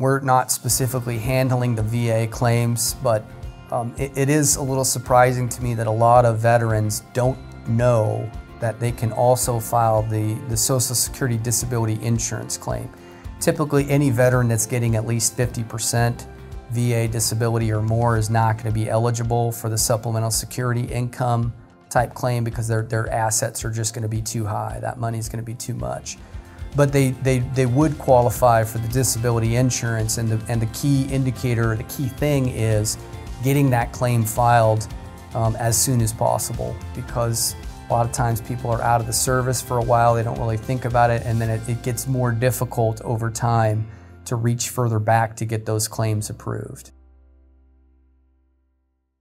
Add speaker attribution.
Speaker 1: We're not specifically handling the VA claims, but um, it, it is a little surprising to me that a lot of veterans don't know that they can also file the, the Social Security Disability Insurance claim. Typically, any veteran that's getting at least 50% VA disability or more is not going to be eligible for the supplemental security income type claim because their, their assets are just going to be too high. That money is going to be too much. But they, they, they would qualify for the disability insurance, and the, and the key indicator, the key thing is getting that claim filed um, as soon as possible because a lot of times people are out of the service for a while, they don't really think about it, and then it, it gets more difficult over time to reach further back to get those claims approved.